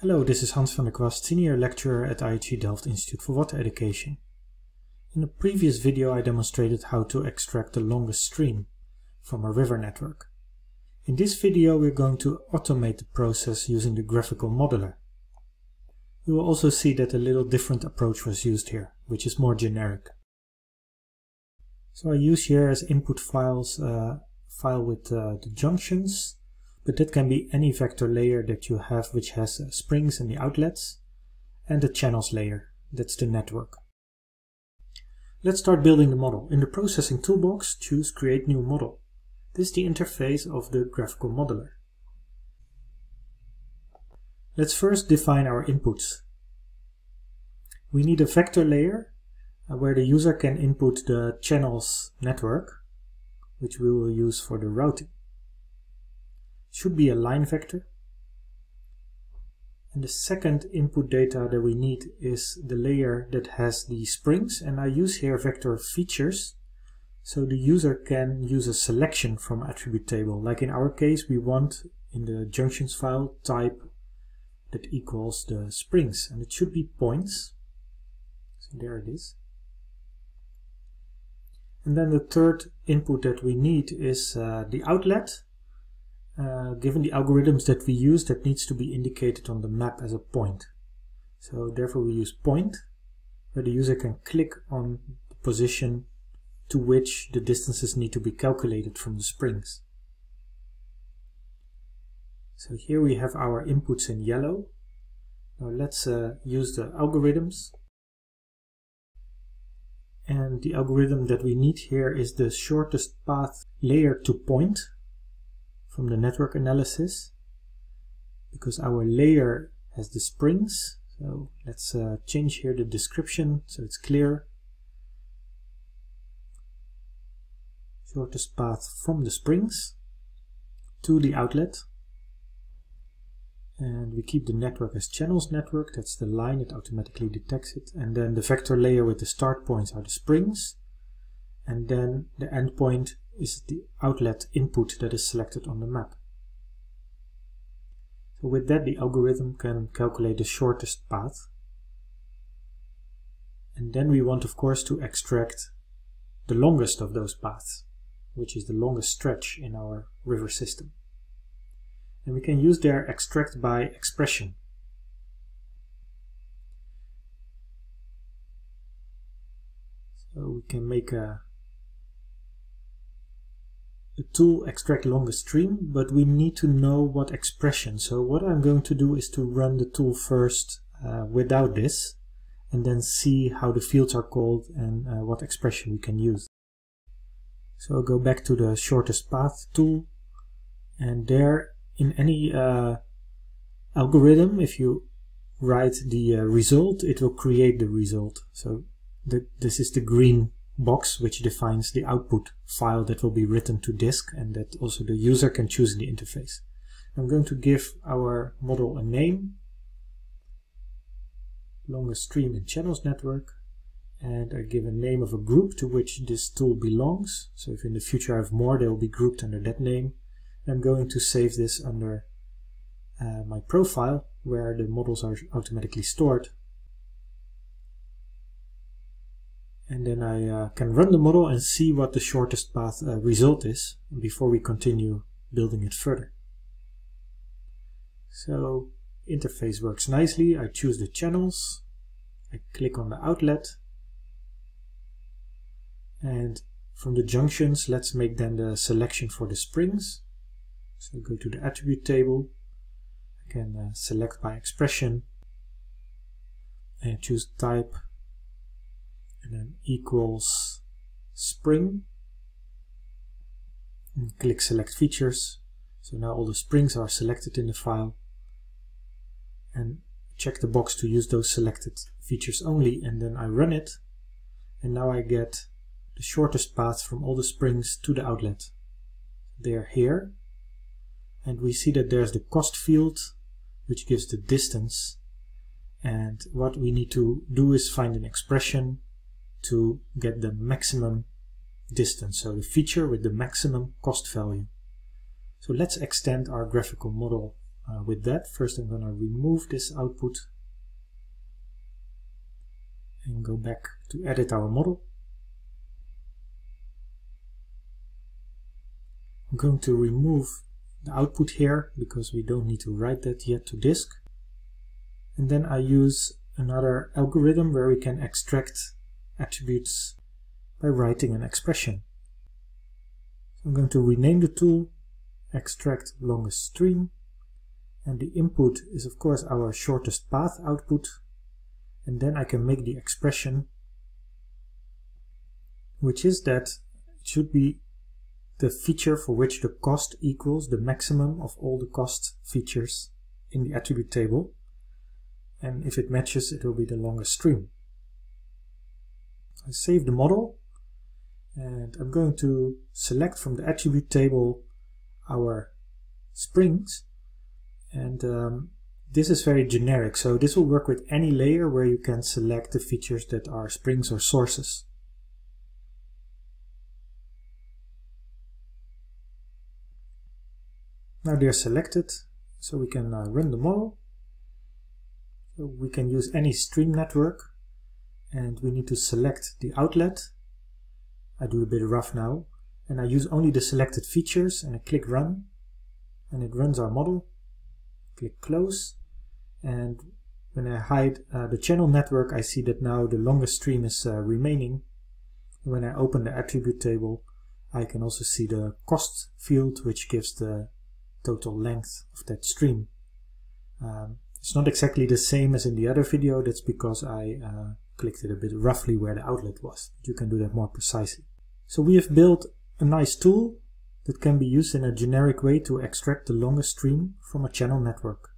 Hello, this is Hans van der Kwast, Senior Lecturer at IHE Delft Institute for Water Education. In a previous video I demonstrated how to extract the longest stream from a river network. In this video we're going to automate the process using the graphical modeler. You will also see that a little different approach was used here, which is more generic. So I use here as input files a uh, file with uh, the junctions but that can be any vector layer that you have which has uh, springs and the outlets, and the channels layer, that's the network. Let's start building the model. In the processing toolbox, choose Create New Model. This is the interface of the graphical modeler. Let's first define our inputs. We need a vector layer uh, where the user can input the channels network, which we will use for the routing should be a line vector. And the second input data that we need is the layer that has the springs and I use here vector features so the user can use a selection from attribute table. Like in our case we want in the junctions file type that equals the springs and it should be points. So there it is. And then the third input that we need is uh, the outlet uh, given the algorithms that we use, that needs to be indicated on the map as a point. So therefore we use point, where the user can click on the position to which the distances need to be calculated from the springs. So here we have our inputs in yellow. Now let's uh, use the algorithms. And the algorithm that we need here is the shortest path layer to point from the network analysis because our layer has the springs. So let's uh, change here the description so it's clear. Shortest path from the springs to the outlet. And we keep the network as channels network, that's the line, it automatically detects it. And then the vector layer with the start points are the springs. And then the endpoint is the outlet input that is selected on the map. So with that the algorithm can calculate the shortest path. And then we want of course to extract the longest of those paths, which is the longest stretch in our river system. And we can use there extract by expression. So we can make a tool extract longest stream, but we need to know what expression. So what I'm going to do is to run the tool first uh, without this and then see how the fields are called and uh, what expression we can use. So go back to the shortest path tool and there in any uh, algorithm if you write the uh, result it will create the result. So th this is the green box which defines the output file that will be written to disk and that also the user can choose in the interface. I'm going to give our model a name, longest stream in channels network, and I give a name of a group to which this tool belongs. So if in the future I have more, they will be grouped under that name. I'm going to save this under uh, my profile where the models are automatically stored and then I uh, can run the model and see what the shortest path uh, result is before we continue building it further. So interface works nicely. I choose the channels, I click on the outlet and from the junctions let's make then the selection for the springs. So go to the attribute table, I can uh, select by expression and choose type and then equals spring. And click select features. So now all the springs are selected in the file. And check the box to use those selected features only and then I run it. And now I get the shortest path from all the springs to the outlet. They're here. And we see that there's the cost field which gives the distance. And what we need to do is find an expression to get the maximum distance, so the feature with the maximum cost value. So let's extend our graphical model uh, with that. First I'm going to remove this output and go back to edit our model. I'm going to remove the output here because we don't need to write that yet to disk. And then I use another algorithm where we can extract attributes by writing an expression. I'm going to rename the tool extract longest stream and the input is of course our shortest path output and then I can make the expression which is that it should be the feature for which the cost equals the maximum of all the cost features in the attribute table and if it matches it will be the longest stream. I save the model and I'm going to select from the attribute table our springs and um, this is very generic so this will work with any layer where you can select the features that are springs or sources. Now they're selected so we can uh, run the model. So we can use any stream network and we need to select the outlet. I do a bit of rough now and I use only the selected features and I click run and it runs our model. Click close and when I hide uh, the channel network I see that now the longest stream is uh, remaining. When I open the attribute table I can also see the cost field which gives the total length of that stream. Um, it's not exactly the same as in the other video. That's because I uh, clicked it a bit roughly where the outlet was. You can do that more precisely. So we have built a nice tool that can be used in a generic way to extract the longest stream from a channel network.